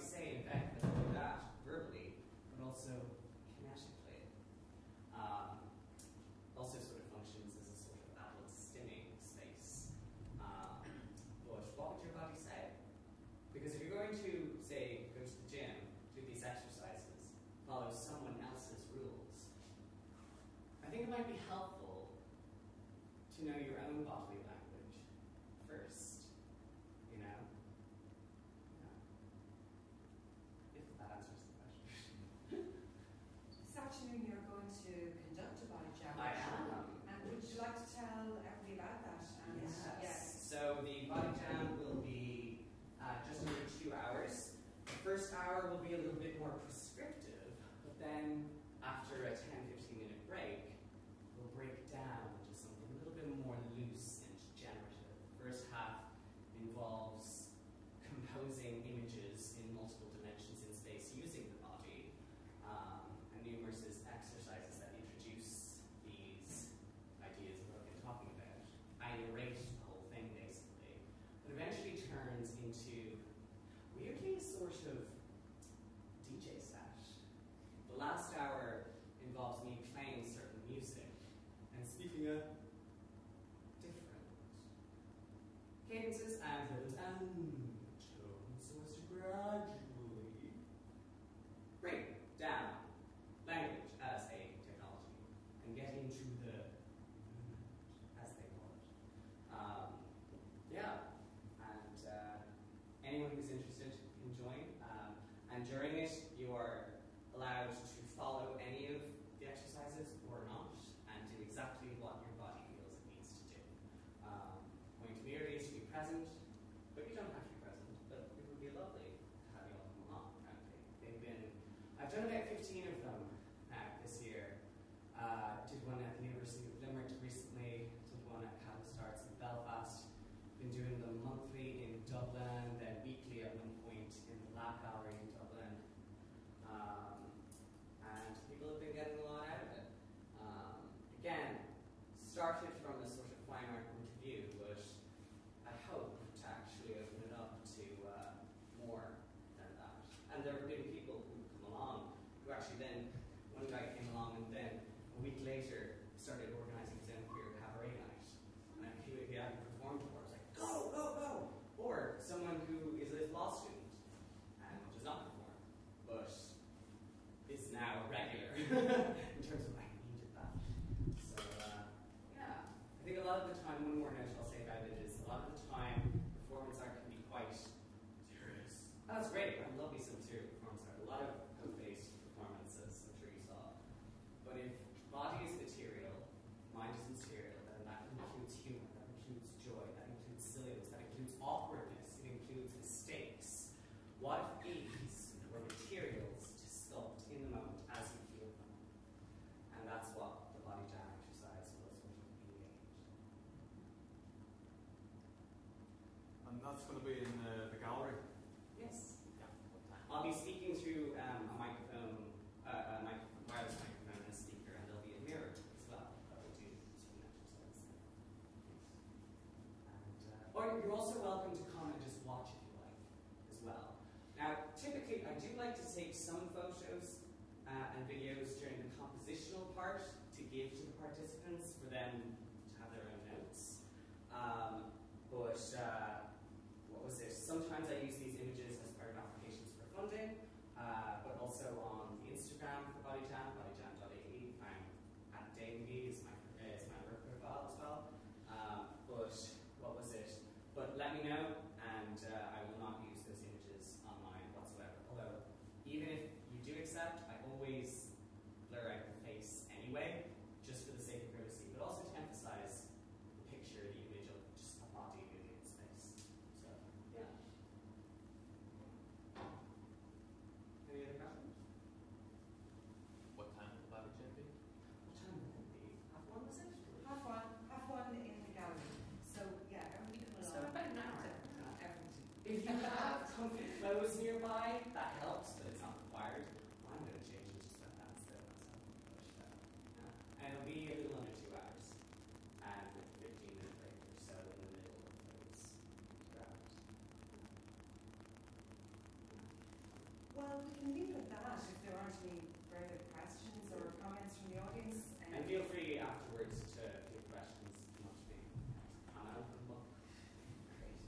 say, in fact, that verbally, but also can. Um, also sort of functions as a sort of outward stimming space. Um, but what would your body say? Because if you're going to, say, go to the gym, do these exercises, follow someone else's rules, I think it might be helpful that's going to be in the,